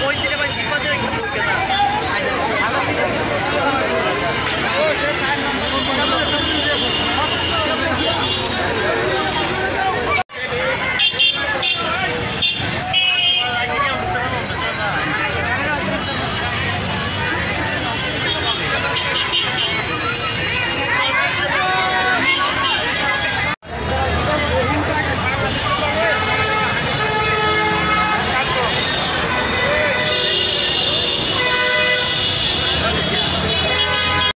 覚えて